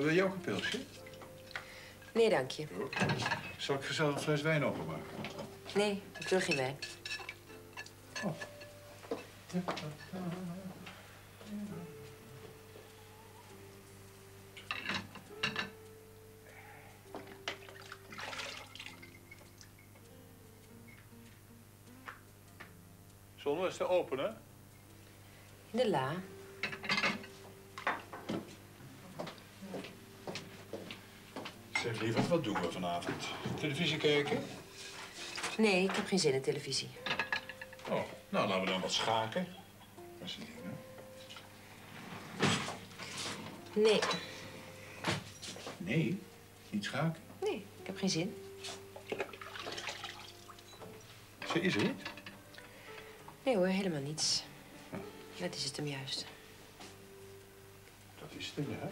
wil je ook een pilsje? Nee, dank je. Zal ik gezellig een fles wijn openmaken? Nee, ik wil geen wijn. Zonder eens te openen. In de la. Zeg lieverd, wat doen we vanavond? Televisie kijken? Nee, ik heb geen zin in televisie. Oh, nou laten we dan wat schaken. Dat is het ding, hè? Nee. Nee, niet schaken. Nee, ik heb geen zin. Ze is er niet. Nee hoor, helemaal niets. Dat is het hem juist. Dat is het, hè?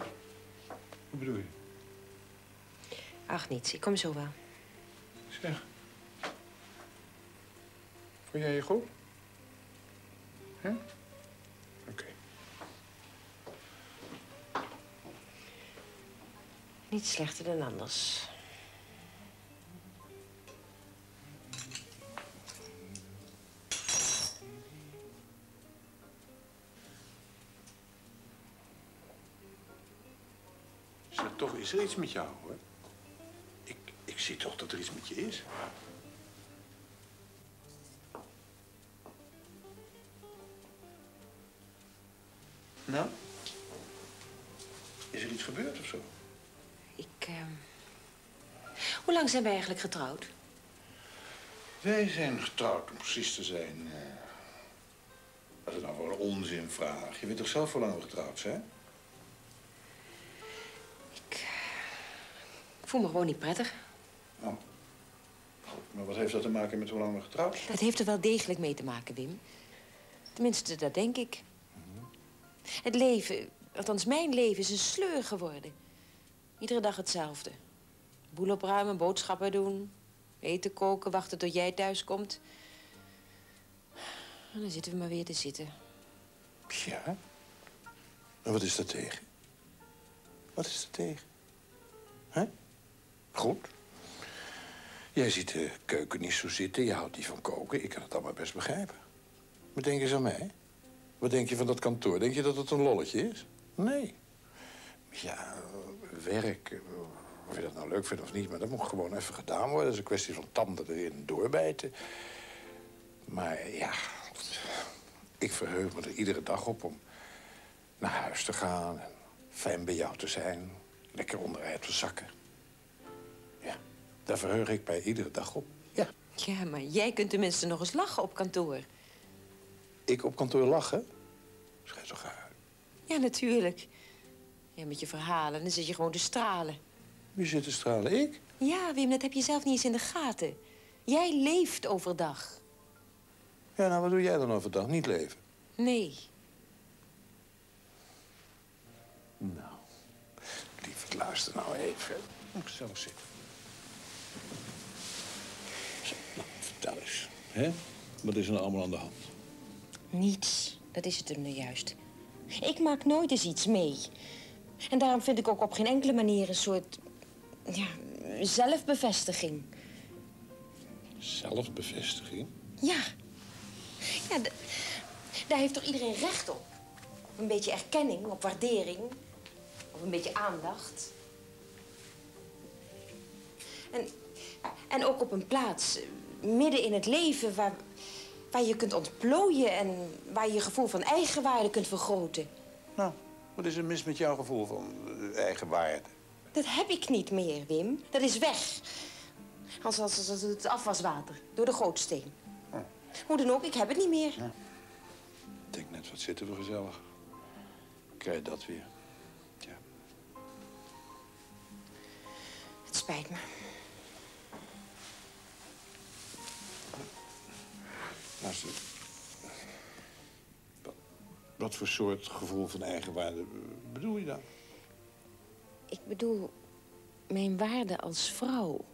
Wat bedoel je? Ach, niets. Ik kom zo wel. Zeg. Vond jij je goed? Hè? Oké. Niet slechter dan anders. Zeg, toch is er iets met jou, hoor. Ik, ik zie toch dat er iets met je is. Nou? Is er iets gebeurd of zo? Ik, ehm, Hoe lang zijn wij eigenlijk getrouwd? Wij zijn getrouwd, om precies te zijn. eh, Wat is nou voor een onzinvraag? Je weet toch zelf hoe lang we getrouwd zijn? Ik voel me gewoon niet prettig. Oh. Goed, maar wat heeft dat te maken met hoe lang we getrouwd zijn? Dat heeft er wel degelijk mee te maken, Wim. Tenminste, dat denk ik. Het leven, althans mijn leven, is een sleur geworden. Iedere dag hetzelfde. Boel opruimen, boodschappen doen, eten koken, wachten tot jij thuis komt. En dan zitten we maar weer te zitten. Ja. En wat is er tegen? Wat is er tegen? Hè? Goed. Jij ziet de keuken niet zo zitten, je houdt niet van koken. Ik kan het allemaal best begrijpen. Wat denk eens aan mij? Wat denk je van dat kantoor? Denk je dat het een lolletje is? Nee. Ja, werk, eh, of je dat nou leuk vindt of niet... maar dat moet gewoon even gedaan worden. Dat is een kwestie van tanden erin en doorbijten. Maar ja, ik verheug me er iedere dag op om naar huis te gaan... en fijn bij jou te zijn, lekker onderuit te zakken. Daar verheug ik mij iedere dag op. Ja. Ja, maar jij kunt tenminste nog eens lachen op kantoor. Ik op kantoor lachen? Schijt toch uit. Ja, natuurlijk. Ja, met je verhalen, dan zit je gewoon te stralen. Wie zit te stralen? Ik? Ja, Wim, dat heb je zelf niet eens in de gaten. Jij leeft overdag. Ja, nou, wat doe jij dan overdag? Niet leven? Nee. Nou, lieverd, luister nou even. Moet ik zelf zitten. Zo, nou, vertel eens. Hè? Wat is er nou allemaal aan de hand? Niets. Dat is het er nu juist. Ik maak nooit eens iets mee. En daarom vind ik ook op geen enkele manier een soort... Ja, zelfbevestiging. Zelfbevestiging? Ja. Ja, daar heeft toch iedereen recht op? Op een beetje erkenning, op waardering. Op een beetje aandacht. En, en ook op een plaats, midden in het leven... Waar, waar je kunt ontplooien en waar je je gevoel van eigenwaarde kunt vergroten. Nou, wat is er mis met jouw gevoel van eh, eigenwaarde? Dat heb ik niet meer, Wim. Dat is weg. Als, als, het afwaswater door de gootsteen. Hoe dan ook, ik heb het niet meer. Ik denk net, wat zitten we gezellig. Krijg je dat weer. Ja. Het spijt me. Luister. Wat, wat voor soort gevoel van eigenwaarde bedoel je dan? Ik bedoel, mijn waarde als vrouw.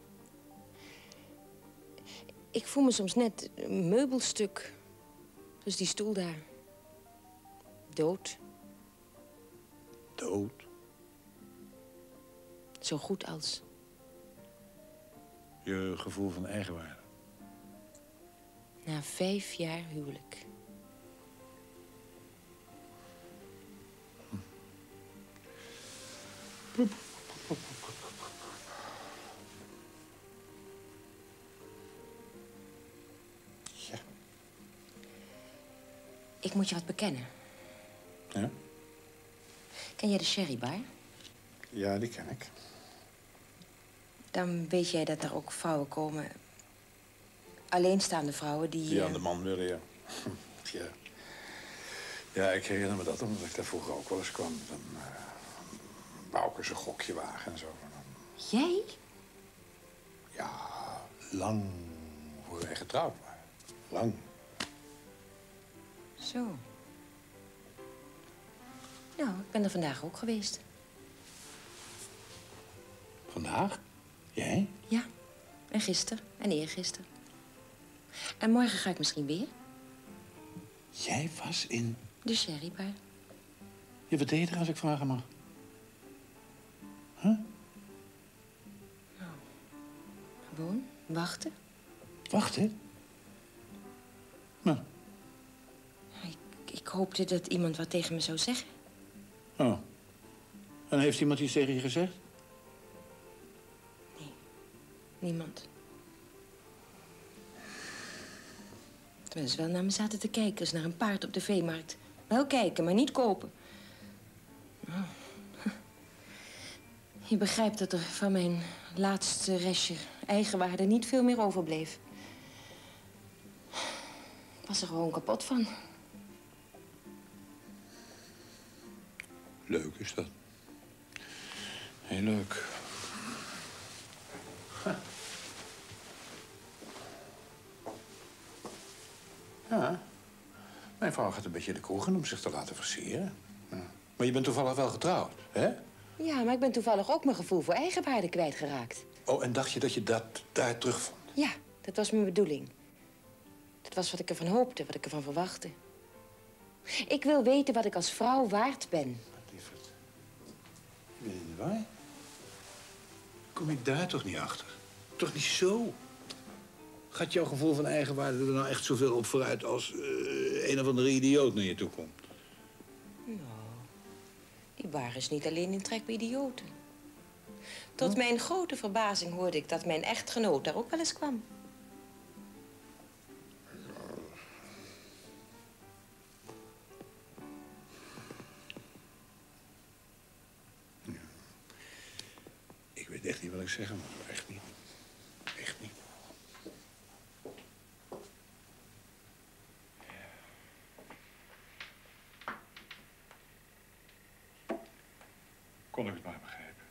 Ik voel me soms net een meubelstuk. Dus die stoel daar. Dood. Dood? Zo goed als. Je gevoel van eigenwaarde. Na vijf jaar huwelijk. Ja. Ik moet je wat bekennen. Ja? Ken jij de sherrybar? Ja, die ken ik. Dan weet jij dat er ook vrouwen komen... alleenstaande vrouwen die... Die eh, aan de man willen, ja. ja. Ja, ik herinner me dat omdat ik daar vroeger ook wel eens kwam. Dan uh, wou ik eens een gokje wagen en zo. Jij? Ja, lang voor wij getrouwd waren. Lang. Zo. Nou, ik ben er vandaag ook geweest. Vandaag? Jij? Ja, en gisteren en eergisteren. En morgen ga ik misschien weer. Jij was in... De sherrybar. Je wat deed je er als ik vragen mag? Huh? Gewoon wachten. Wachten? Nou, Ik, ik hoopte dat iemand wat tegen me zou zeggen. oh. En heeft iemand iets tegen je gezegd? Niemand. Terwijl ze wel naar me zaten te kijken als naar een paard op de veemarkt. Wel kijken, maar niet kopen. Nou, Je begrijpt dat er van mijn laatste restje eigenwaarde niet veel meer overbleef. Ik was er gewoon kapot van. Leuk is dat. Heel leuk. Ja. Mijn vrouw gaat een beetje de kroeg in om zich te laten versieren. Ja. Maar je bent toevallig wel getrouwd, hè? Ja, maar ik ben toevallig ook mijn gevoel voor eigenwaarde kwijtgeraakt. Oh, en dacht je dat je dat daar terugvond? Ja, dat was mijn bedoeling. Dat was wat ik ervan hoopte, wat ik ervan verwachtte. Ik wil weten wat ik als vrouw waard ben. Lieverd. Je bent in de waai. Kom ik daar toch niet achter? Toch niet zo? Gaat jouw gevoel van eigenwaarde er nou echt zoveel op vooruit als eh, een of andere idioot naar je toe komt? Die bar is niet alleen in trek bij idioten. Tot mijn grote verbazing hoorde ik dat mijn echtgenoot daar ook wel eens kwam. Ik weet echt niet wat ik zeggen moet. Echt niet. Echt niet. Kon ik het maar begrijpen.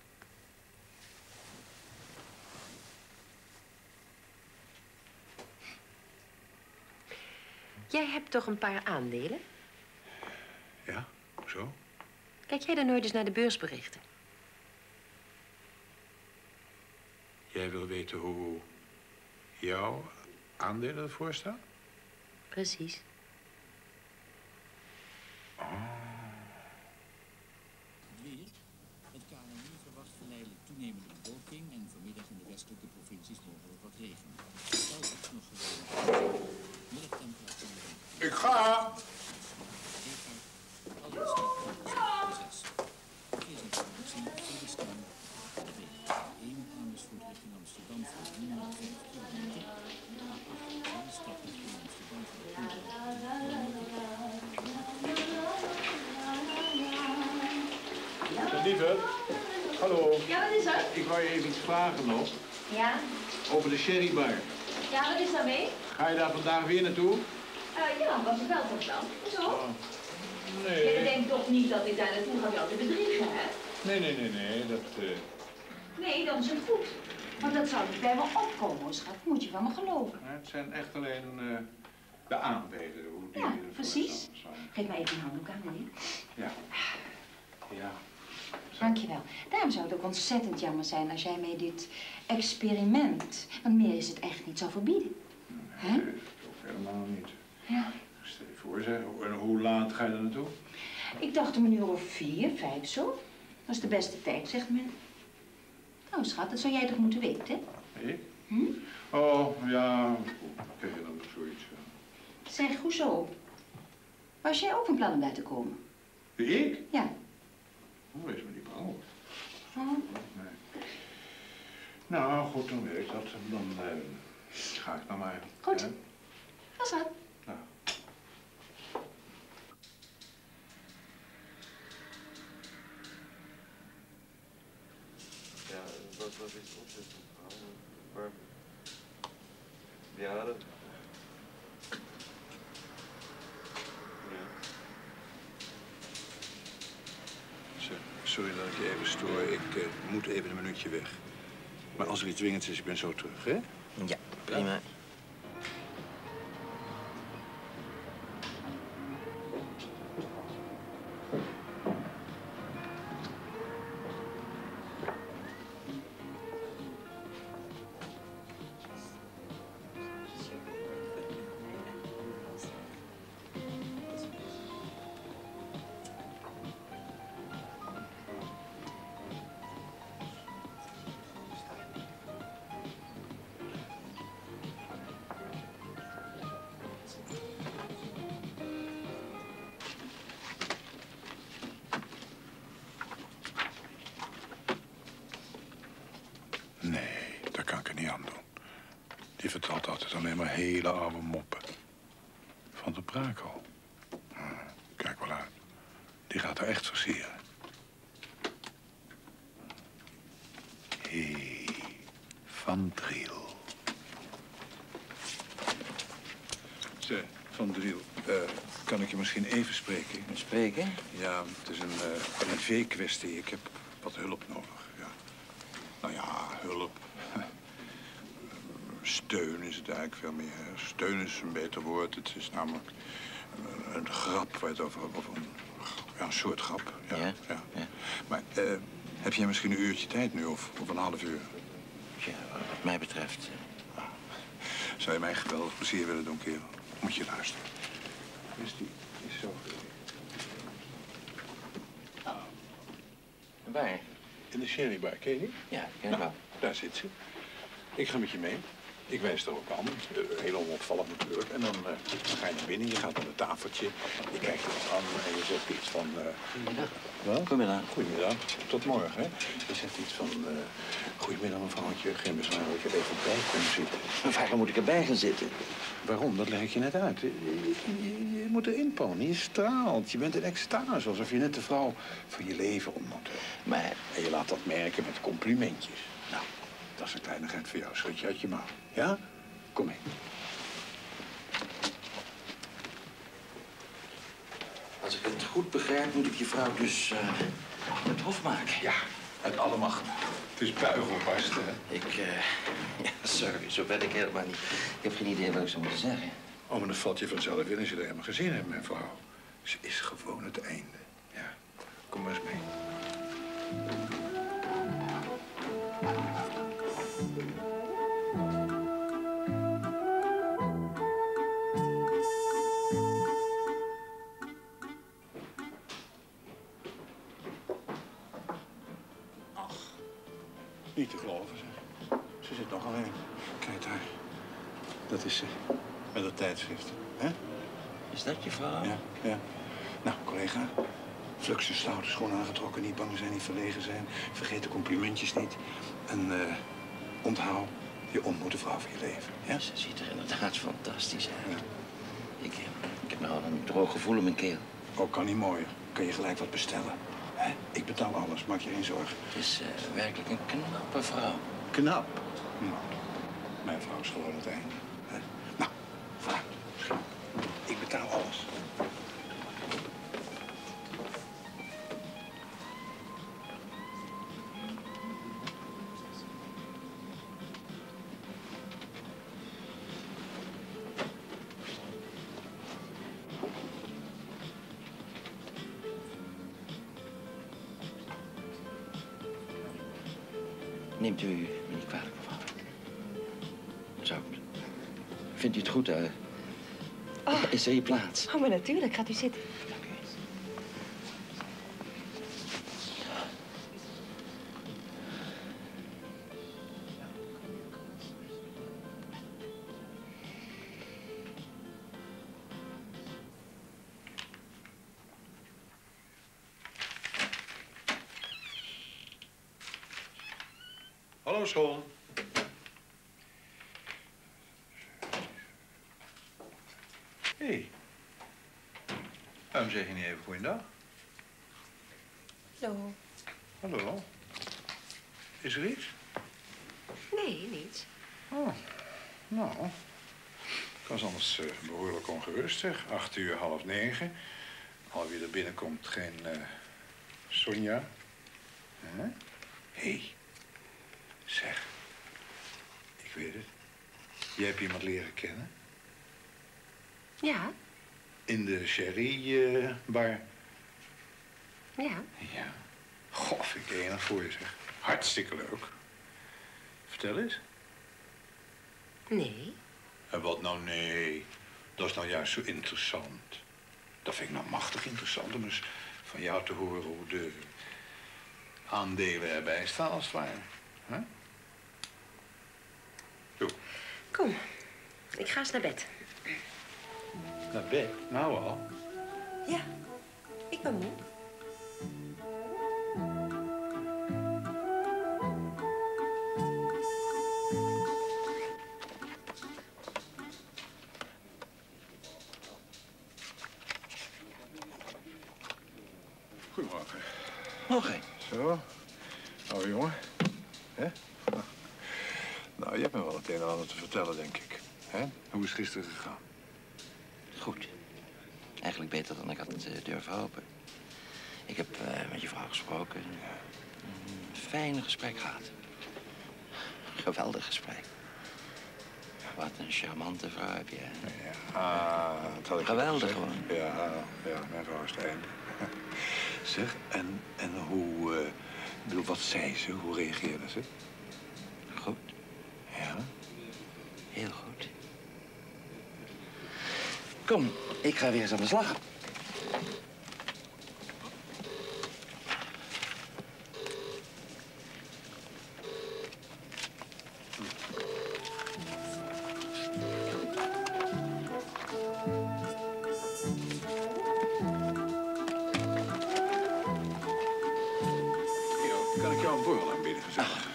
Jij hebt toch een paar aandelen? Ja, zo? Kijk jij dan nooit eens naar de beursberichten? Jij wil weten hoe jouw aandelen ervoor staan? Precies. Voor 110 Lieve, hallo. Ja, wat is er? Ik wou je even iets vragen nog. Ja? Over de sherrybar. Ja, wat is daarmee? Ga je daar vandaag weer naartoe? Eh ja, was het wel van plan. Zo? Je Nee. denkt toch niet dat ik daar naartoe ga jou te bedriegen, hè? Nee, nee, nee, nee. Dat, eh, Nee, dan is het goed. Want dat zou niet bij me opkomen, schat. Moet je van me geloven. Het zijn echt alleen eh, de aanbeden. Hoe die Ja, ervoor precies. Geef mij even een handdoek aan, meneer. Ja. Ja. Dankjewel. Daarom zou het ook ontzettend jammer zijn als jij mij dit experiment, want meer is het echt niet, zou verbieden. Hè? Nee, dat hoeft helemaal niet. Ja. Stel je voor, zeg. En hoe laat ga je er naartoe? Ik dacht om een uur of vier, vijf zo. Dat is de beste tijd, zegt men. Nou, schat, dat zou jij toch moeten weten? Ik? Hm? Oh, ja. Krijg je dan nog zoiets? Zeg, hoezo? Was jij ook van plan om daar te komen? Ik? Ja. Oh, wees me niet bang. Oh. Nee. Nou, goed, dan weet ik dat. Dan eh, ga ik nou maar. Goed. hè? Dat is. Nou. Ja, wat, wat is het opzetten? Maar, ja, dat... Ja. Zeg, Sorry dat ik je even stoor. Ik eh, moet even een minuutje weg. Maar als er iets dwingends is, ik ben zo terug, hè? Ja, prima. Altijd alleen maar hele oude moppen. Van de Braco. Hm, kijk wel uit. Die gaat er echt versieren. Hé, hey, Van Driel. Zeg, Van Driel, eh, kan ik je misschien even spreken? Spreken? Ja, het is een eh privé-kwestie. Ik heb wat hulp nodig. Ja. Nou ja, hulp. Steun is het eigenlijk veel meer. Steun is een beter woord. Het is namelijk eh, een grap waar je het over. Of een, ja, een soort grap. Ja, Ja, ja. ja. Maar eh, heb jij misschien een uurtje tijd nu of, of een half uur? Ja, wat mij betreft. eh, Zou je mij geweldig plezier willen doen, kerel? Moet je luisteren. Is die is zo... Waar? In de sherrybar, ken je die? Ja, ken ik wel. Daar zit ze. Ik ga met je mee. Ik wijs er ook aan. Eh, Heel onopvallend natuurlijk. En dan eh, ga je naar binnen, je gaat aan het tafeltje. Je kijkt iets aan en je zegt iets van... eh, Goedemiddag. Wel? Goedemiddag. Goedemiddag. Tot morgen, hè. Je zegt iets van... eh Goedemiddag, mevrouwtje. Geen bezwaar dat je er even bij komt zitten. Maar waarom moet ik erbij gaan zitten? Waarom? Dat leg ik je net uit. Je, je- moet erin ponen. Je straalt. Je bent in extase. Alsof je net de vrouw van je leven ontmoet. Maar En je laat dat merken met complimentjes. Nou, dat is een kleinigheid voor jou. Schud je uit je mouw. Ja? Kom mee. als ik het goed begrijp, moet ik je vrouw dus eh, het hof maken. Ja, uit alle macht. Het is buigelbarst, hè? Ik, eh, ja, sorry, zo ben ik helemaal niet. Ik heb geen idee wat ik zou moeten zeggen. Oh, maar dat valt je vanzelf in als je er helemaal gezien hebt, mijn vrouw. Ze is gewoon het einde. Ja, kom maar eens mee. Niet te geloven, zeg. Ze zit nog alleen. Kijk daar. Dat is ze. Met dat tijdschrift. Hè? Is dat je vrouw? Ja, ja. Nou, collega. Flux stoute schoenen aangetrokken. Niet bang zijn, niet verlegen zijn. Vergeet de complimentjes niet. En eh onthoud, je ontmoet de vrouw van je leven. Ja? Ze ziet er inderdaad fantastisch uit. Ja. Ik, eh, ik heb nou al een droog gevoel in mijn keel. Ook kan niet mooier. Kan je gelijk wat bestellen. Hè? Ik betaal alles, maak je geen zorgen. Het is eh, werkelijk een knappe vrouw. Knap. Nou, mijn vrouw is gewoon het einde. aan plaats. Oh, maar natuurlijk. Gaat u zitten. Hallo, schoon. Waarom zeg je niet even goeiedag? Hallo. Hallo. Is er iets? Nee, niets. Oh, nou. Ik was anders eh, behoorlijk ongerust, zeg. Acht uur, half negen. Al wie er binnenkomt, geen eh, Sonja. Hé. Hey. Zeg. Ik weet het. Jij hebt iemand leren kennen? Ja, In de sherry-bar. ja. ja. Goh, vind ik enig voor je, zeg. Hartstikke leuk. Vertel eens. Nee. En wat nou nee? Dat is nou juist zo interessant. Dat vind ik nou machtig interessant om eens van jou te horen hoe de aandelen erbij staan als het ware. Huh? Kom, ik ga eens naar bed. Naar bed. Nou al. Ja, ik ben moe. Goedemorgen. Morgen. Zo. Nou, jongen. Hè? Nou, je hebt me wel het een en ander te vertellen, denk ik. Hè? Hoe is het gisteren gegaan? Eigenlijk beter dan ik had eh, durven hopen. Ik heb eh, met je vrouw gesproken. Een fijn gesprek gehad. Geweldig gesprek. Wat een charmante vrouw heb je. Ah, dat had ik Geweldig gewoon. Ja, ja, mijn vrouw is het einde. Zeg, en, en hoe... eh, bedoel, wat zei ze? Hoe reageerde ze? Goed. Ja? Heel goed. Kom, ik ga weer eens aan de slag. Kan ik jou een borrel aanbieden, gezellig?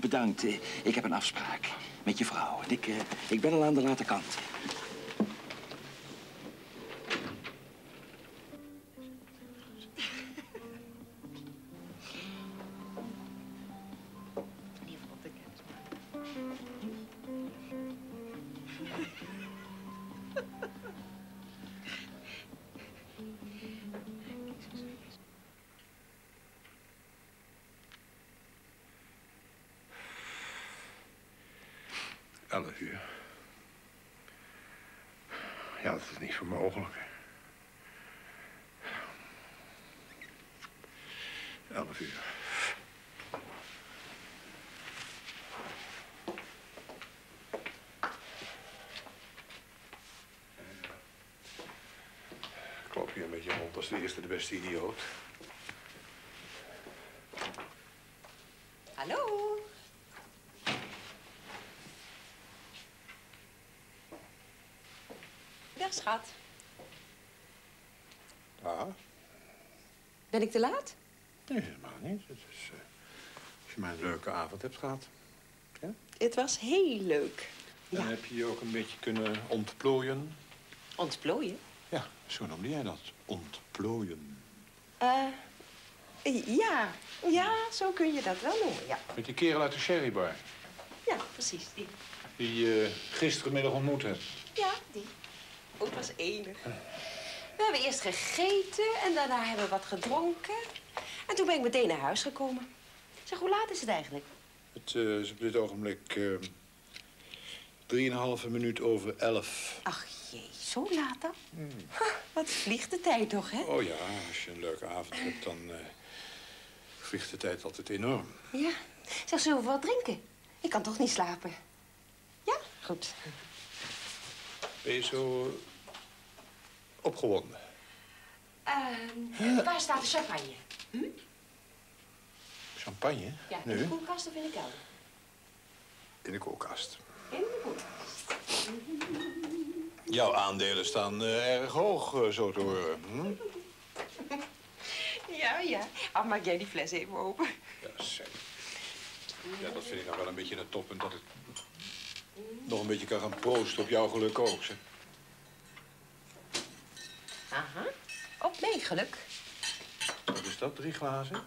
Bedankt. Ik heb een afspraak met je vrouw. En ik, eh, ik ben al aan de late kant. Elf uur. Ja, dat is niet voor mogelijk. Elf uur. Ik loop hier een beetje rond als de eerste de beste idioot. Hallo. Schat. Ah, Ben ik te laat? nee, helemaal niet. Het is, eh, als je maar een leuke avond hebt gehad. Het was heel leuk. En Ja. heb je je ook een beetje kunnen ontplooien? Ontplooien? Ja, zo noemde jij dat. Ontplooien. Eh, ja. Ja, zo kun je dat wel noemen, ja. Met die kerel uit de sherrybar. Ja, precies, die. Die je gisterenmiddag ontmoet hebt. Was enig. We hebben eerst gegeten en daarna hebben we wat gedronken. En toen ben ik meteen naar huis gekomen. Zeg, hoe laat is het eigenlijk? Het eh, is op dit ogenblik eh, drieënhalve minuut over elf. Ach jee, zo laat dan? Ha, wat vliegt de tijd toch, hè? Oh ja, als je een leuke avond hebt, dan eh, vliegt de tijd altijd enorm. Ja. Zeg, zullen we wat drinken? Ik kan toch niet slapen? Ja? Goed. Ben je zo opgewonden? Ehm, waar staat de champagne? Champagne? Ja, in de koelkast of in de kelder? In de koelkast. In de koelkast. Jouw aandelen staan eh, erg hoog, eh, zo te horen. Hm? Ja, ja. Ah, maak jij die fles even open. Ja, zeg. Ja, dat vind ik nou wel een beetje een toppunt. Dat ik nog een beetje kan gaan proosten op jouw geluk ook, zeg. Aha. Op mijn geluk. Wat is dat, drie glazen?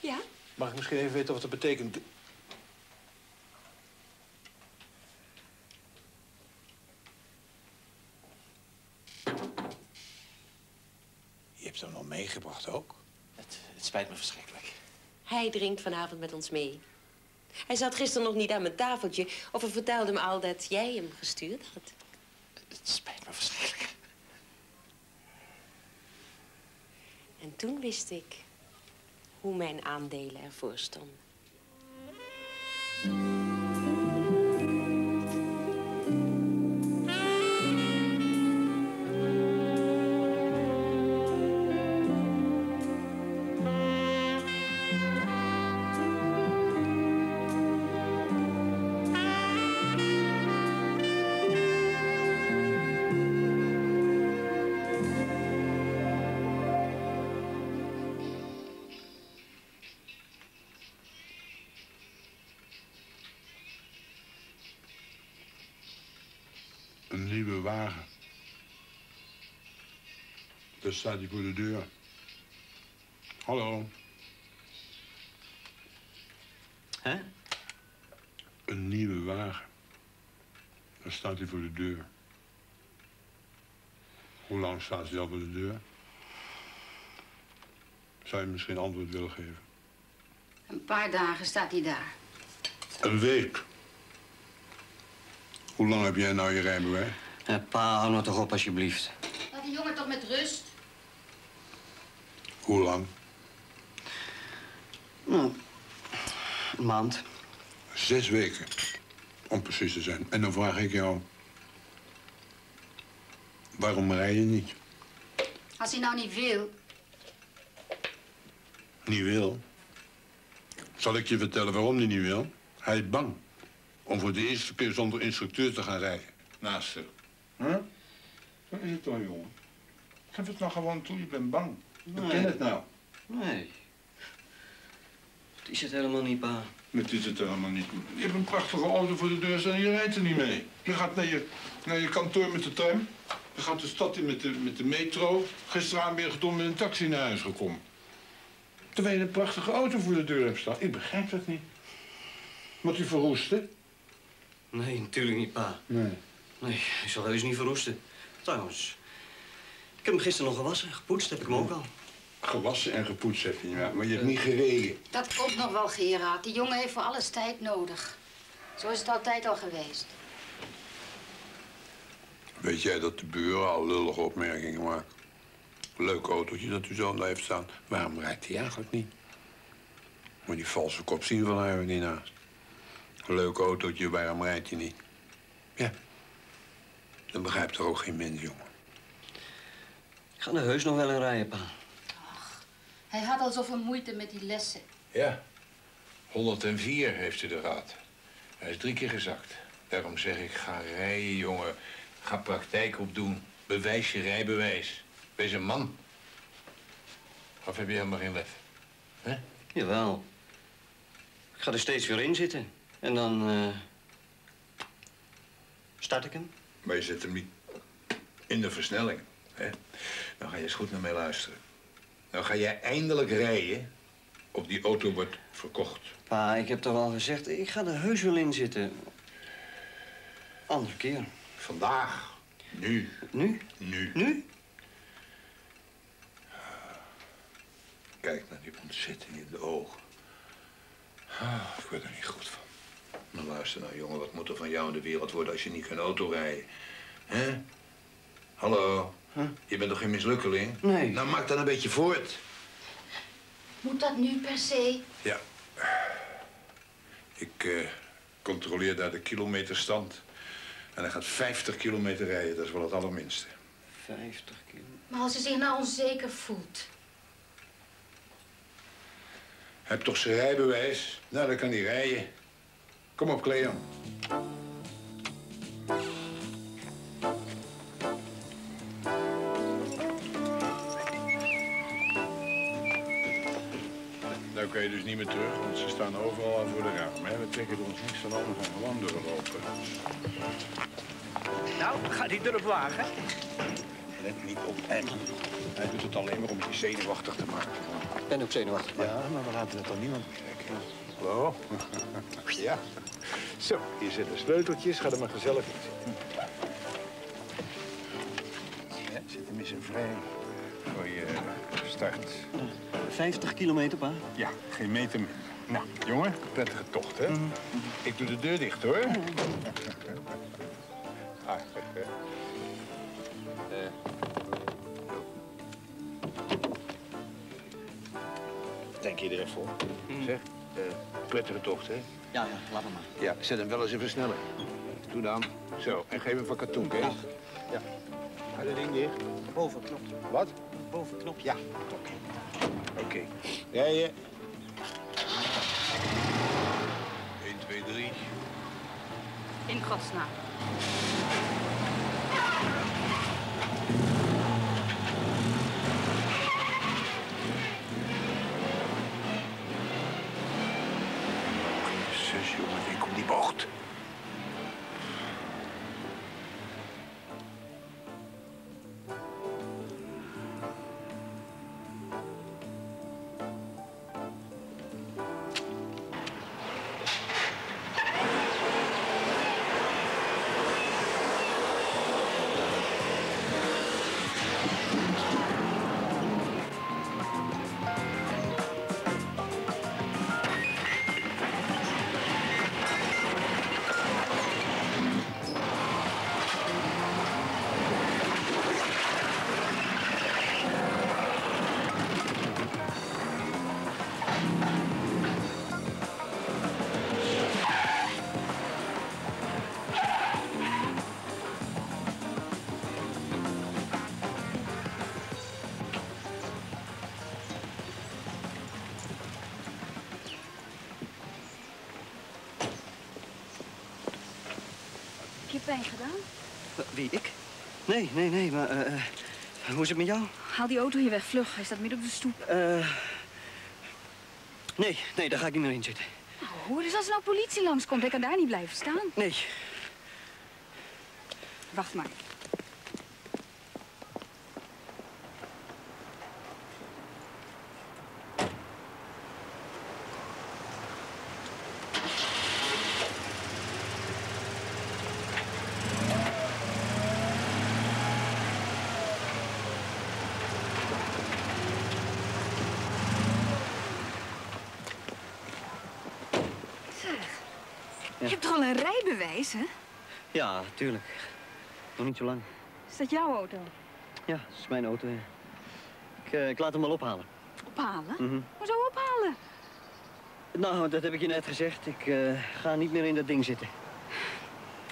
Ja. Mag ik misschien even weten wat dat betekent? Je hebt hem nog meegebracht ook? Het, het spijt me verschrikkelijk. Hij drinkt vanavond met ons mee. Hij zat gisteren nog niet aan mijn tafeltje... of hij vertelde me al dat jij hem gestuurd had. Het spijt me verschrikkelijk. En toen wist ik hoe mijn aandelen ervoor stonden. Daar staat hij voor de deur. Hallo. Hè? Een nieuwe wagen. Daar staat hij voor de deur. Hoe lang staat hij al voor de deur? Zou je misschien antwoord willen geven? Een paar dagen staat hij daar. Een week. Hoe lang heb jij nou je rijbewijs? Eh, pa, hou nou toch op alsjeblieft. Laat die jongen toch met rust. Hoe lang? Nou, een maand. Zes weken. Om precies te zijn. En dan vraag ik jou... Waarom rij je niet? Als hij nou niet wil. Niet wil? Zal ik je vertellen waarom hij niet wil? Hij is bang om voor de eerste keer zonder instructeur te gaan rijden. Naast hem. Huh? Wat is het dan, jongen? Geef het nou gewoon toe, je bent bang. Nee. Ken het nou. Nee. Het is het helemaal niet, pa. Het is het helemaal niet. Je hebt een prachtige auto voor de deur staan en je rijdt er niet mee. Je gaat naar je, naar je kantoor met de tram. Je gaat de stad in met de, met de metro. Gisteravond ben je gedom met een taxi naar huis gekomen. Terwijl je een prachtige auto voor de deur hebt staan. Ik begrijp dat niet. Moet u verroesten? Nee, natuurlijk niet, pa. Nee. Nee, ik zal heus niet verroesten. Trouwens, ik heb hem gisteren nog gewassen. Gepoetst heb ik hem ook al. Gewassen en gepoetst heb je, ja. Maar je hebt niet gereden. Dat komt nog wel, Gerard. Die jongen heeft voor alles tijd nodig. Zo is het altijd al geweest. Weet jij dat de buren al lullige opmerkingen maakt? Leuk autootje dat uw zoon daar heeft staan. Waarom rijdt hij eigenlijk niet? Moet die valse kop zien van haar niet naast. Leuk autootje, waarom rijdt hij niet? Ja. Dat begrijpt er ook geen mens, jongen. Ik ga er heus nog wel in rijden, pa. Hij had al zoveel moeite met die lessen. Ja. 104 heeft hij er gehad. Hij is drie keer gezakt. Daarom zeg ik, ga rijden, jongen. Ga praktijk opdoen. Bewijs je rijbewijs. Wees een man. Of heb je helemaal geen lef? Hè? Jawel. Ik ga er steeds weer in zitten. En dan eh, start ik hem. Maar je zet hem niet in de versnelling. Hè? Nou ga je eens goed naar mij luisteren. Nou ga jij eindelijk rijden op die auto wordt verkocht. Pa, ik heb toch al gezegd, ik ga er heus wel in zitten. Andere keer. Vandaag. Nu. Nu? Nu. Nu? Kijk naar die ontzetting in de ogen. Ah, ik word er niet goed van. Maar luister nou, jongen, wat moet er van jou in de wereld worden als je niet kan autorijden? Hè? Hallo? Huh? Je bent toch geen mislukkeling? Nee. Nou, maak dan een beetje voort. Moet dat nu per se? Ja. Ik eh, controleer daar de kilometerstand. En hij gaat 50 kilometer rijden, dat is wel het allerminste. 50 kilo. Maar als hij zich nou onzeker voelt. Hij heeft toch zijn rijbewijs? Nou, dan kan hij rijden. Kom op, Cleon. Niet meer terug, want ze staan overal al voor de raam. Hè? We trekken er ons niks van aan, we gaan gewoon doorlopen. Nou, gaat hij durf wagen? Let niet op hem. Hij doet het alleen maar om je zenuwachtig te maken. Ik ben ook zenuwachtig. Ja, maar we laten het dan niemand merken. Hallo? Ja. Zo, hier zitten sleuteltjes. Ga er maar gezellig in zitten. Ja, zet hem eens in vrij voor je start. 50 kilometer, pa. Ja, geen meter minder. Nou, jongen, prettige tocht, hè? Ik doe de deur dicht, hoor. Ah, eh, eh. Denk je er even voor? Zeg, eh, prettige tocht, hè? Ja, ja, laat maar. Ja, zet hem wel eens even sneller. Doe dan. Zo, en geef hem van katoen, Kees. Ja. Ga dat ding dicht. Bovenknop. Wat? Bovenknop. Ja, oké. Oké. Rijden. 1, 2, 3. In godsnaam. Je pijn gedaan? Wie, ik? Nee, nee, nee, maar eh, eh, hoe is het met jou? Haal die auto hier weg, vlug. Hij staat midden op de stoep. Eh, nee, nee, daar ga ik niet meer in zitten. Nou, hoor eens als er nou politie langskomt. Hij kan daar niet blijven staan. Nee, Wacht maar. Zeg, je hebt toch al een hè? ja, tuurlijk. Nog niet zo lang. Is dat jouw auto? Ja, dat is mijn auto. Ik, eh, ik laat hem wel ophalen. Ophalen? Mhm. Hoezo ophalen? Nou, dat heb ik je net gezegd. Ik eh, ga niet meer in dat ding zitten.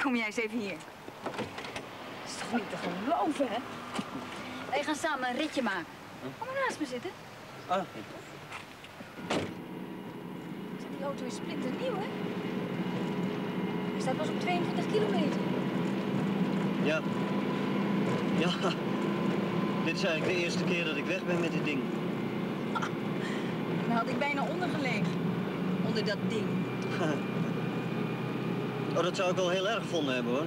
Kom jij eens even hier. Dat is toch niet te geloven, hè? Wij gaan samen een ritje maken. Kom maar naast me zitten. Ah, Die auto is splinternieuw, hè? Hij staat pas op 22 kilometer. ja. Ja. Dit is eigenlijk de eerste keer dat ik weg ben met dit ding. Dan had ik bijna ondergelegen. Onder dat ding. Oh, dat zou ik wel heel erg gevonden hebben, hoor.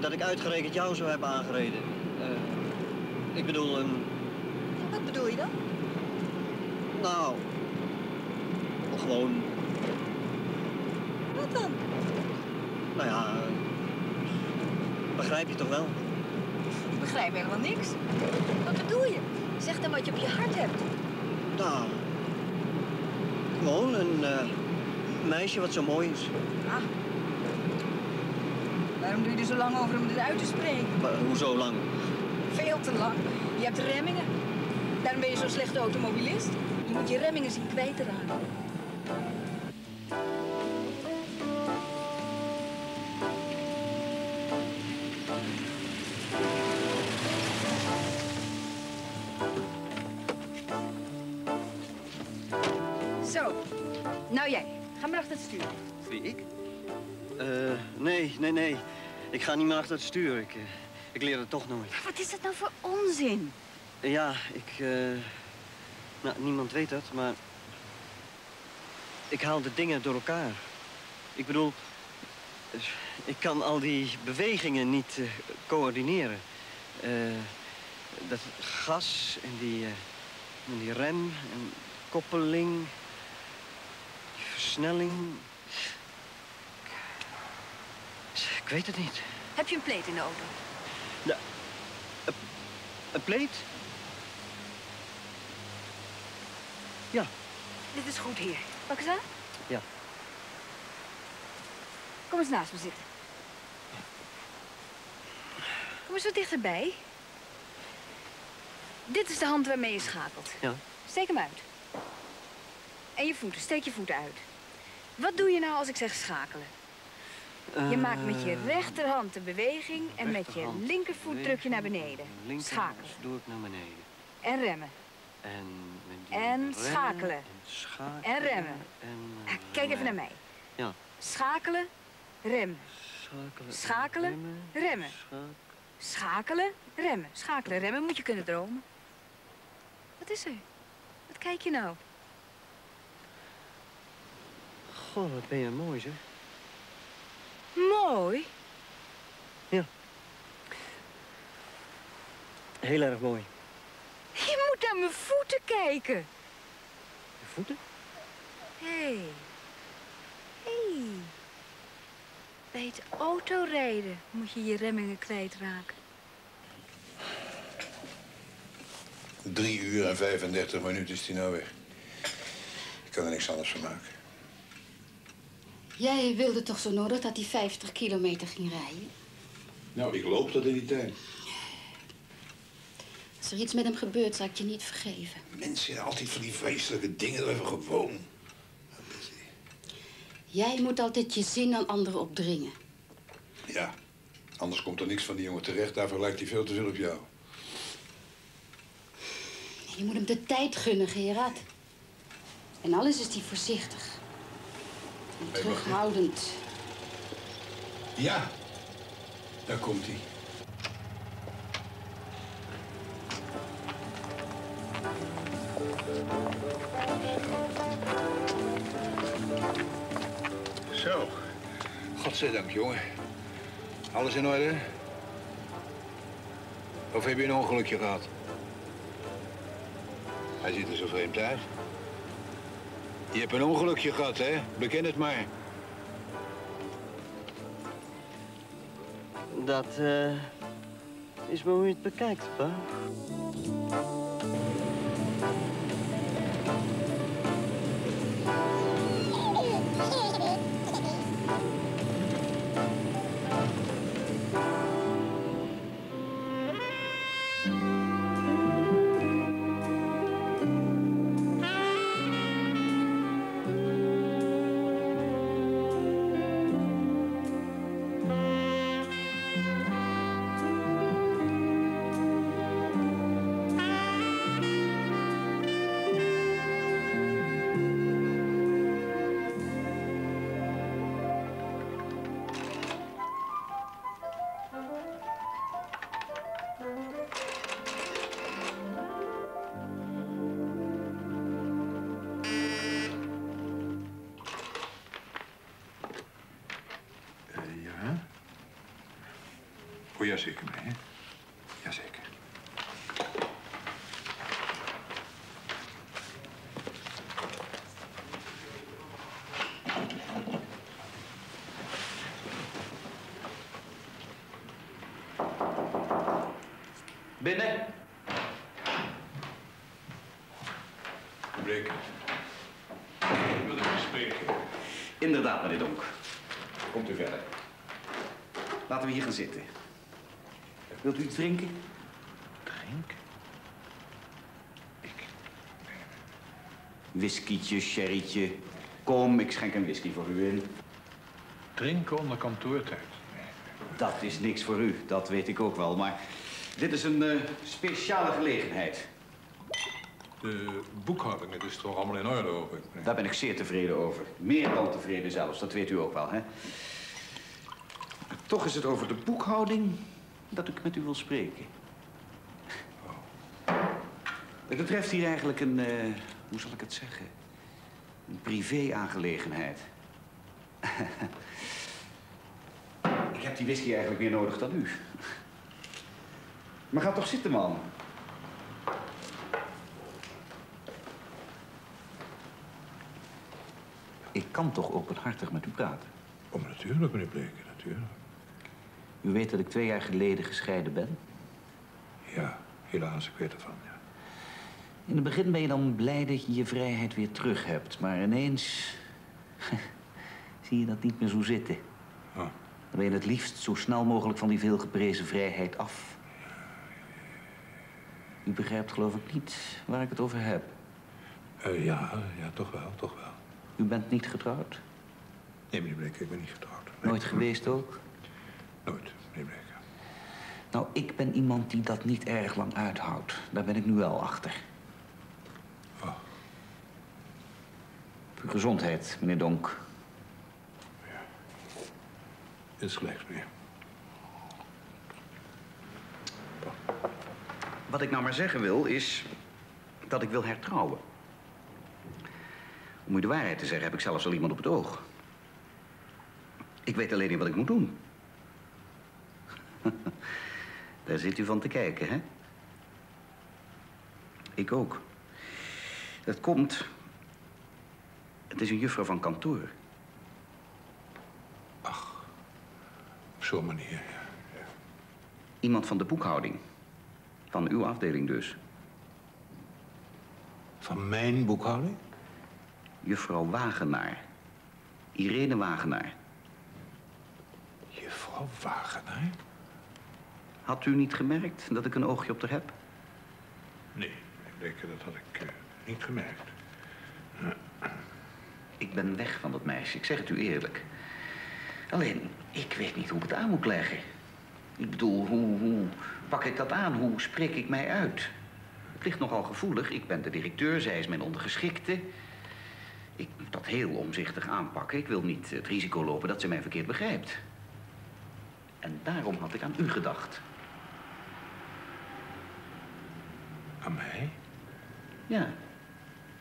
Dat ik uitgerekend jou zou hebben aangereden. Eh, ik bedoel, ehm, Wat bedoel je dan? nou... Gewoon, Wat dan? nou ja... eh, begrijp je toch wel? Ik begrijp helemaal niks. Wat bedoel je? Zeg dan wat je op je hart hebt. Nou... Gewoon een eh, meisje wat zo mooi is. Ah. Waarom doe je er zo lang over om dit uit te spreken? Maar hoezo lang? Veel te lang. Je hebt remmingen. Daarom ben je zo'n slechte automobilist. Je moet je remmingen zien kwijt te raken. Nou jij. Ga maar achter het stuur. Wie, ik? Eh, nee, nee, nee. Ik ga niet meer achter het stuur. Ik, eh, ik leer het toch nooit. Wat is dat nou voor onzin? Ja, ik... eh, Nou, niemand weet dat, maar... ik haal de dingen door elkaar. Ik bedoel, ik kan al die bewegingen niet coördineren. Dat gas en die, en die rem en koppeling, versnelling. Ik weet het niet. Heb je een pleet in de auto? Een pleet? Ja, Dit is goed hier. Pak eens aan. Ja. Kom eens naast me zitten. Kom eens wat dichterbij. Dit is de hand waarmee je schakelt. Ja. Steek hem uit. En je voeten, steek je voeten uit. Wat doe je nou als ik zeg schakelen? Je maakt met je Eh, rechterhand de beweging en met je linkervoet druk je naar beneden. Schakelen. doe ik naar beneden. En remmen. En, En schakelen. En schakelen. En remmen. En, Ah, Kijk even naar mij. Ja. Schakelen, remmen. Schakelen. en Schakelen, remmen. remmen. Scha- Schakelen, remmen. Schakelen, remmen moet je kunnen dromen. Wat is er? Wat kijk je nou? Goh, wat ben je mooi, zeg. Mooi. Heel erg mooi. Je moet naar mijn voeten kijken. Je voeten? Hé. Hey. Hé. Hey. Bij het autorijden moet je je remmingen kwijtraken. Drie uur en 35 minuten is die nou weg. Ik kan er niks anders van maken. Jij wilde toch zo nodig dat hij 50 kilometer ging rijden? Nou, ik loop dat in die tijd. Als er iets met hem gebeurt, zal ik je niet vergeven. Mensen, altijd van die vreselijke dingen, dat even gewoon. Jij moet altijd je zin aan anderen opdringen. Ja, anders komt er niks van die jongen terecht. Daarvoor lijkt hij veel te veel op jou. Je moet hem de tijd gunnen, Gerard. En alles is hij voorzichtig. En terughoudend. Ja, daar komt hij. Zo. Godzijdank, jongen. Alles in orde? Of heb je een ongelukje gehad? Hij ziet er zo vreemd uit. Je hebt een ongelukje gehad, hè? Beken het maar. Dat eh, is maar hoe je het bekijkt, pa. Ja, zeker? Jazeker. Binnen. Breek. Ik wil even spreken. Inderdaad, meneer Donk. Komt u verder. Laten we hier gaan zitten. Wilt u iets drinken? Drink? Whiskietje, sherrytje. Kom, ik schenk een whisky voor u in. Drinken onder kantoortijd. Dat is niks voor u, dat weet ik ook wel. Maar dit is een eh, speciale gelegenheid. De boekhouding, het is toch allemaal in orde, hoop ik. Daar ben ik zeer tevreden over. Meer dan tevreden zelfs, dat weet u ook wel, hè? Toch is het over de boekhouding dat ik met u wil spreken. Het betreft hier eigenlijk een, eh, hoe zal ik het zeggen? Een privé-aangelegenheid. Ik heb die whisky eigenlijk meer nodig dan u. Maar ga toch zitten, man. Ik kan toch openhartig met u praten? Oh, natuurlijk, meneer Bleker, natuurlijk. U weet dat ik twee jaar geleden gescheiden ben? Ja, helaas, ik weet ervan, ja. In het begin ben je dan blij dat je je vrijheid weer terug hebt. Maar ineens zie je dat niet meer zo zitten. Oh. Dan ben je het liefst zo snel mogelijk van die veelgeprezen vrijheid af. U begrijpt geloof ik niet waar ik het over heb. Eh, ja, ja, toch wel, toch wel. U bent niet getrouwd? Nee, meneer Bleker, ik ben niet getrouwd. Nooit geweest ook? Nooit, Nou, ik ben iemand die dat niet erg lang uithoudt. Daar ben ik nu wel achter. Oh. Uw gezondheid, meneer Donk. Is gelijk, meneer. Wat ik nou maar zeggen wil, is dat ik wil hertrouwen. Om u de waarheid te zeggen, heb ik zelfs al iemand op het oog. Ik weet alleen niet wat ik moet doen. Daar zit u van te kijken, hè? Ik ook. Dat komt... Het is een juffrouw van kantoor. Op zo'n manier, ja. Iemand van de boekhouding. Van uw afdeling dus. Van mijn boekhouding? Juffrouw Wagenaar. Irene Wagenaar. Juffrouw Wagenaar? Had u niet gemerkt dat ik een oogje op haar heb? Nee, meneer Bleker, dat had ik eh, niet gemerkt. Ik ben weg van dat meisje, ik zeg het u eerlijk. Alleen, ik weet niet hoe ik het aan moet leggen. Ik bedoel, hoe, hoe pak ik dat aan? Hoe spreek ik mij uit? Het ligt nogal gevoelig. Ik ben de directeur, zij is mijn ondergeschikte. Ik moet dat heel omzichtig aanpakken. Ik wil niet het risico lopen dat ze mij verkeerd begrijpt. En daarom had ik aan u gedacht. Aan mij? Ja.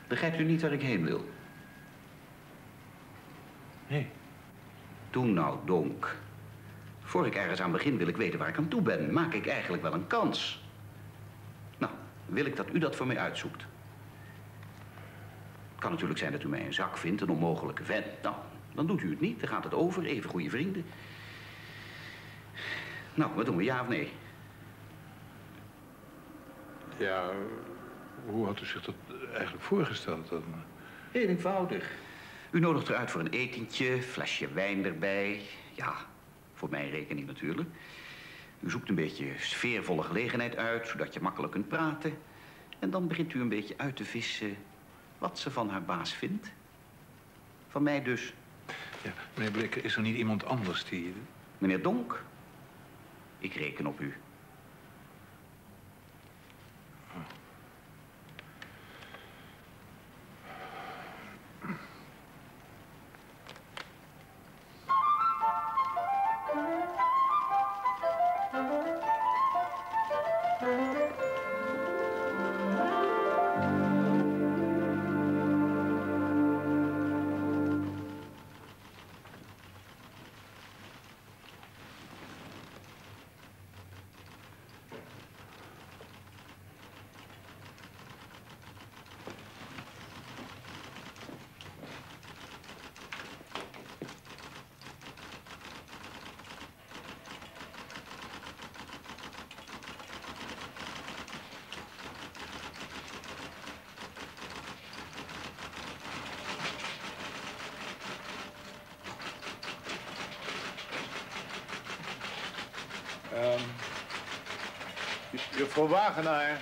Begrijpt u niet waar ik heen wil? Nee. Doe nou, Donk. Voor ik ergens aan begin wil ik weten waar ik aan toe ben. Maak ik eigenlijk wel een kans? Nou, wil ik dat u dat voor mij uitzoekt. Het kan natuurlijk zijn dat u mij een zak vindt, een onmogelijke vent. Nou, dan doet u het niet. Dan gaat het over, even goede vrienden. Nou, wat doen we, ja of nee? Ja, hoe had u zich dat eigenlijk voorgesteld dan? Heel eenvoudig. U nodigt eruit voor een etentje, flesje wijn erbij. Ja, voor mijn rekening natuurlijk. U zoekt een beetje sfeervolle gelegenheid uit, zodat je makkelijk kunt praten. En dan begint u een beetje uit te vissen wat ze van haar baas vindt. Van mij dus. Ja, meneer Bleker, is er niet iemand anders die... Meneer Donk, ik reken op u. Wagenaar,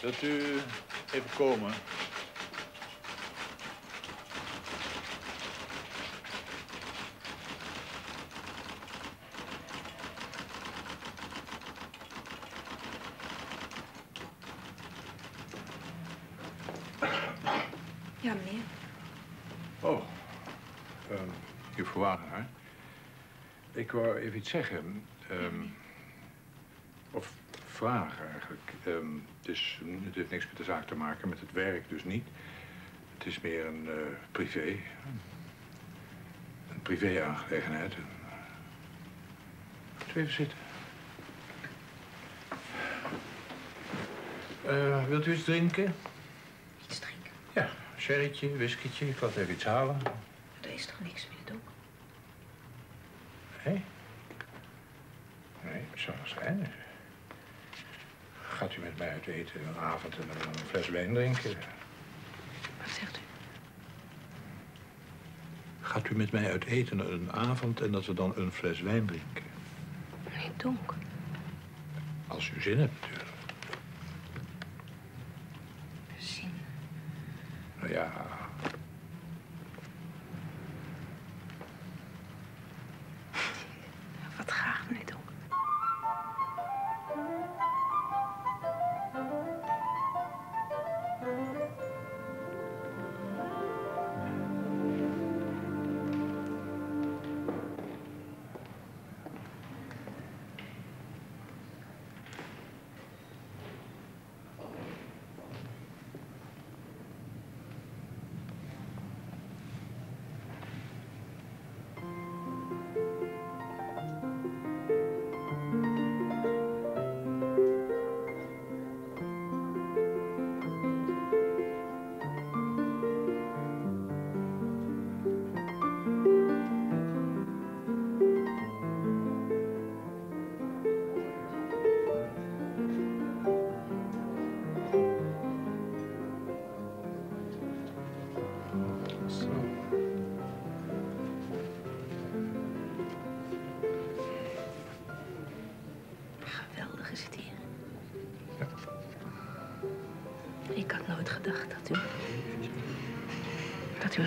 wilt u even komen? Ja, meneer. Oh, ehm juffrouw Wagenaar. Ik wou even iets zeggen. ehm, of vragen eigenlijk. Ehm, het, is, het heeft niks met de zaak te maken, met het werk dus niet. Het is meer een eh, privé. Een privé-aangelegenheid. Moet u even zitten. Eh, wilt u iets drinken? Iets drinken? Ja, sherrytje, whiskytje. Ik laat even iets halen. Er is toch niks meer, Dok? Nee? Nee, het zou wel zijn. Gaat u met mij uit eten een avond en dan een fles wijn drinken? Wat zegt u? Gaat u met mij uit eten een avond en dat we dan een fles wijn drinken? Meneer Donk. Als u zin hebt, natuurlijk.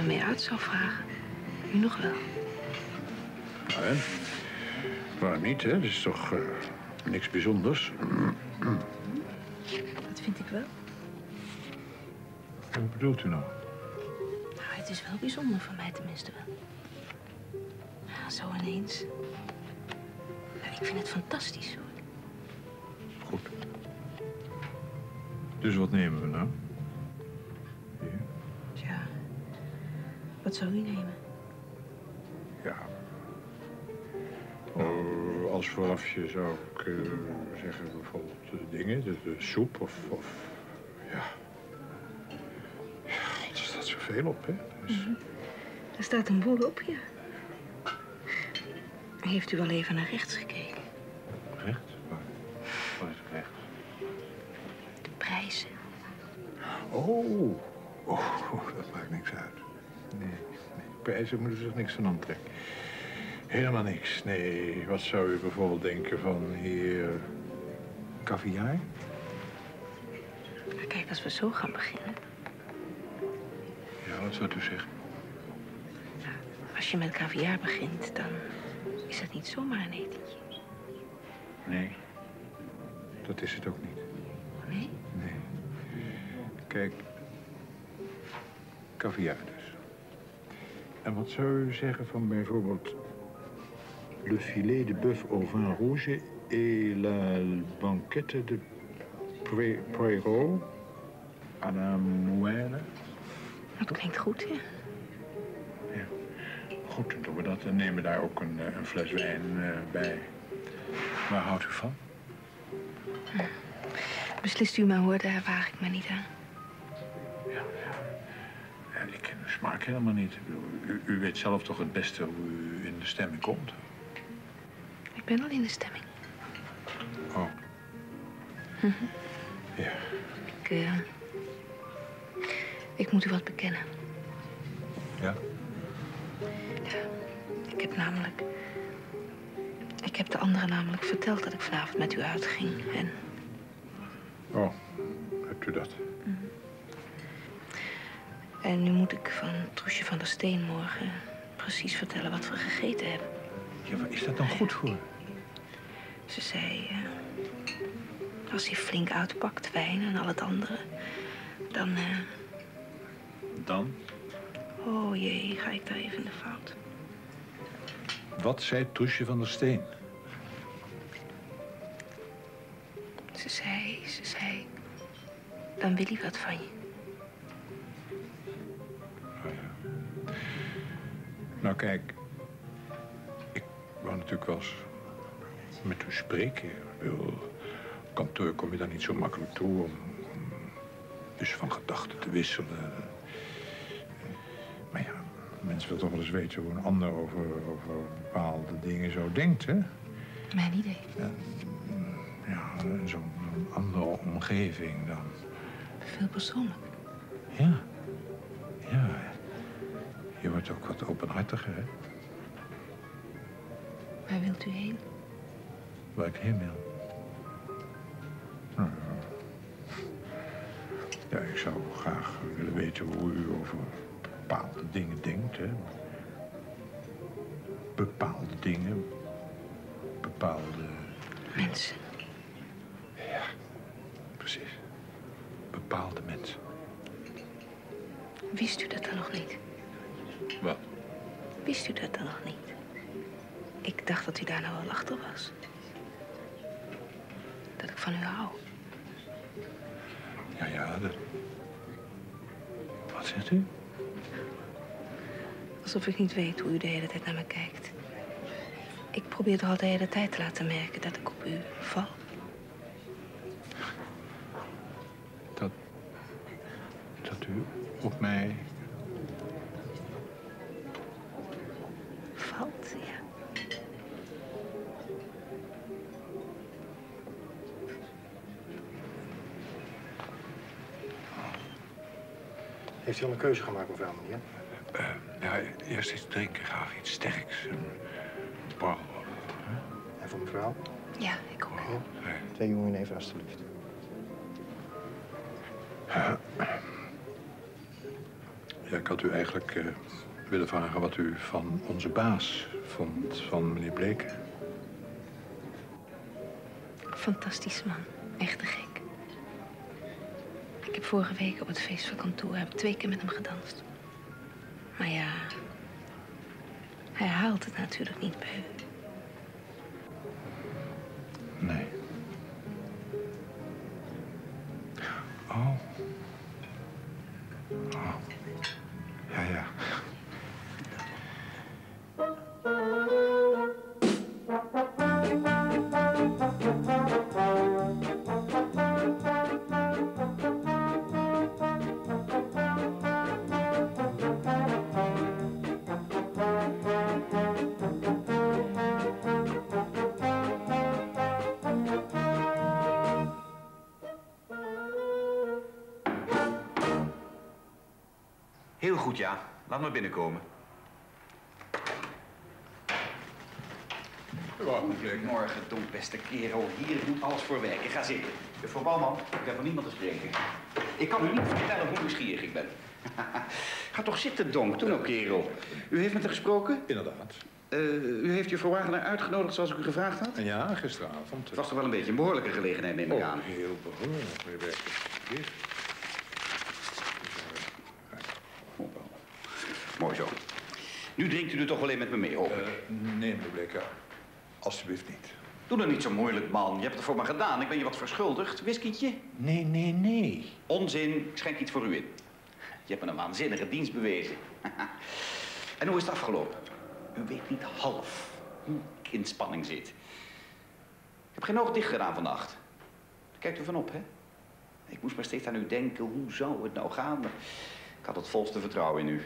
Mee uit zou vragen. Nu nog wel. nou en? Waarom niet, hè? Het is toch eh, niks bijzonders. Dat vind ik wel. Wat bedoelt u nou? Nou, het is wel bijzonder voor mij tenminste wel. Ja, zo ineens. Ik vind het fantastisch hoor. Goed. Dus wat nemen we nou? Zou u nemen? Ja. Oh, als voorafje zou ik eh, zeggen bijvoorbeeld de dingen, de, de soep of, of ja. Ja, god, er staat zoveel op, hè? Dus, Er staat een boel op, ja. Heeft u wel even naar rechts gekeken? Prijzen moeten zich niks van aantrekken. Helemaal niks. Nee, wat zou u bijvoorbeeld denken van heer caviar? Kijk, als we zo gaan beginnen. Ja, wat zou u zeggen? Als je met caviar begint, dan is het niet zomaar een etentje. Nee, dat is het ook niet. Nee? Nee. Kijk, caviar dus. En wat zou u zeggen van bijvoorbeeld... Le filet de bœuf au vin rouge et la banquette de Poirot à la moelle? Dat klinkt goed, ja. Goed, dan doen we dat en nemen daar ook een, eh, een fles wijn eh, bij. Waar houdt u van? Beslist u maar hoor, daar waag ik me niet aan. Smaak helemaal niet. U, u weet zelf toch het beste hoe u in de stemming komt? Ik ben al in de stemming. Oh. Ja. Ik, eh, ik moet u wat bekennen. Ja? Ik heb namelijk... Ik heb de anderen namelijk verteld dat ik vanavond met u uitging. En Oh, hebt u dat? En nu moet ik van Troesje van der Steen morgen precies vertellen wat we gegeten hebben. Ja, waar is dat dan goed voor? Ze zei, eh, als hij flink uitpakt, wijn en al het andere, dan, eh, Dan? oh jee, ga ik daar even in de fout. Wat zei Toesje van der Steen? Ze zei, ze zei, dan wil hij wat van je. Nou, kijk. Ik wou natuurlijk wel eens met u spreken. Op kantoor kom je daar niet zo makkelijk toe om om eens van gedachten te wisselen. Maar ja, mensen willen toch wel eens weten hoe een ander over, over bepaalde dingen zo denkt, hè? Mijn idee. Ja, zo'n zo'n andere omgeving dan. Veel persoonlijk. Wordt ook wat openhartiger, hè? Waar wilt u heen? Waar ik heen wil. Nou, ja. Ja, ik zou graag willen weten hoe u over bepaalde dingen denkt, hè? Bepaalde dingen. Bepaalde... Mensen. Ja, precies. Bepaalde mensen. Wist u dat dan nog niet? Wist u dat dan nog niet? Ik dacht dat u daar nou wel achter was. Dat ik van u hou. Ja, ja, dat... Wat zegt u? Alsof ik niet weet hoe u de hele tijd naar me kijkt. Ik probeer toch al de hele tijd te laten merken dat ik op u val. Valt, ja. Heeft u al een keuze gemaakt, mevrouw meneer? Eh, ja, eerst iets drinken, graag iets sterks. Een borrel. En voor mevrouw? Ja, ik ook. Twee jongen even, alstublieft. Ja, ik had u eigenlijk eh, willen vragen wat u van onze baas vond, van meneer Bleker. Fantastisch man. Echt gek. Ik heb vorige week op het feest van kantoor heb twee keer met hem gedanst. Maar ja, hij haalt het natuurlijk niet bij u. goed, ja. Laat maar binnenkomen. Goedemorgen, Don, beste kerel. Hier moet alles voor werken. Ga zitten. Juffrouw Bouwman, ik heb van niemand te spreken. Ik kan u niet vertellen hoe nieuwsgierig ik ben. Ga toch zitten, Donk. Toen ook, kerel. U heeft met haar gesproken? Inderdaad. Eh, u heeft juffrouw Wagenaar uitgenodigd zoals ik u gevraagd had? Ja, gisteravond. Het was toch wel een beetje een behoorlijke gelegenheid, neem ik Oh, aan. heel behoorlijk, meneer Bleker. Alsjeblieft. Mooi zo. Nu drinkt u er toch alleen met me mee, hoop ik. Eh, nee, meneer Bleker. Alsjeblieft niet. Doe dan niet zo moeilijk, man. Je hebt het voor me gedaan. Ik ben je wat verschuldigd. Whiskietje? Nee, nee, nee. Onzin. Ik schenk iets voor u in. Je hebt me een waanzinnige dienst bewezen. en hoe is het afgelopen? U weet niet half hoe ik in spanning zit. Ik heb geen oog dicht gedaan vannacht. Daar kijkt u van op, hè? Ik moest maar steeds aan u denken. Hoe zou het nou gaan? Ik had het volste vertrouwen in u.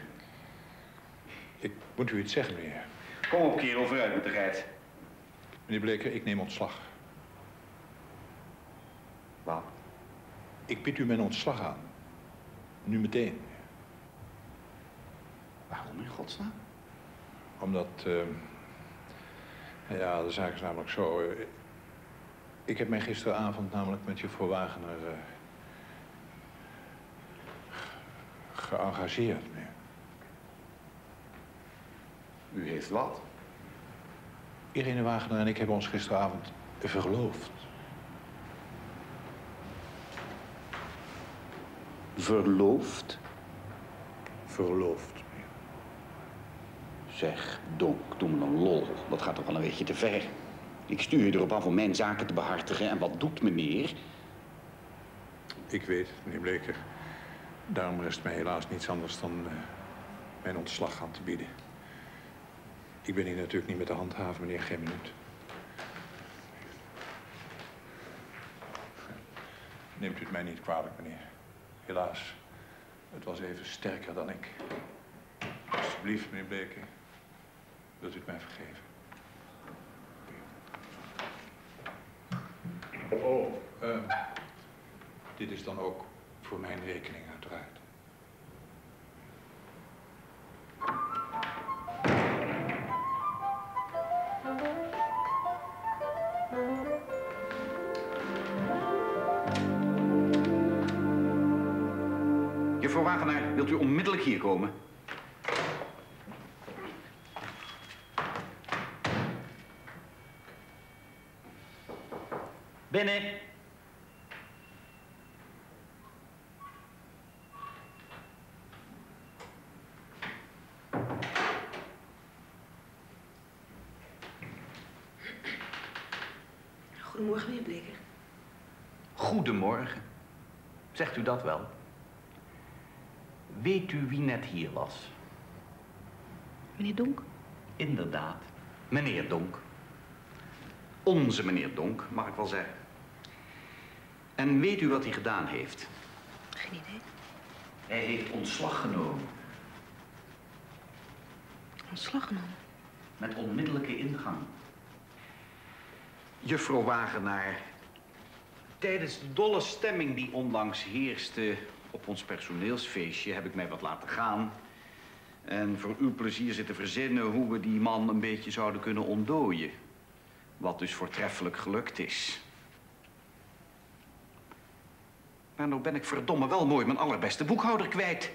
Ik moet u iets zeggen, meneer. Kom op, kerel, vooruit met de geit. Meneer Bleker, ik neem ontslag. Wat? Ik bied u mijn ontslag aan. Nu meteen. Waarom in godsnaam? Omdat, eh, ja, de zaak is namelijk zo. eh, ik heb mij gisteravond namelijk met juffrouw Wagener ge- geëngageerd. meneer. U heeft wat? Irene Wagener en ik hebben ons gisteravond verloofd. Verloofd? Verloofd. Zeg, Donk, doe me een lol. Dat gaat toch wel een beetje te ver. Ik stuur je erop af om mijn zaken te behartigen. En wat doet meneer? Ik weet, meneer Bleker. Daarom rest mij helaas niets anders dan eh, mijn ontslag aan te bieden. Ik ben hier natuurlijk niet met de handhaven, meneer, geen minuut. Neemt u het mij niet kwalijk, meneer. Helaas, het was even sterker dan ik. Alsjeblieft, meneer Bleke, wilt u het mij vergeven? Oh, ehm, dit is dan ook voor mijn rekening uiteraard. Wilt u onmiddellijk hier komen? Binnen. Goedemorgen, meneer Bleker. Goedemorgen. Zegt u dat wel? Weet u wie net hier was? Meneer Donk? Inderdaad, meneer Donk. Onze meneer Donk, mag ik wel zeggen. En weet u wat hij gedaan heeft? Geen idee. Hij heeft ontslag genomen. Ontslag genomen. Met onmiddellijke ingang. Juffrouw Wagenaar, tijdens de dolle stemming die onlangs heerste op ons personeelsfeestje heb ik mij wat laten gaan. En voor uw plezier zitten verzinnen hoe we die man een beetje zouden kunnen ontdooien. Wat dus voortreffelijk gelukt is. Maar nou ben ik verdomme wel mooi mijn allerbeste boekhouder kwijt.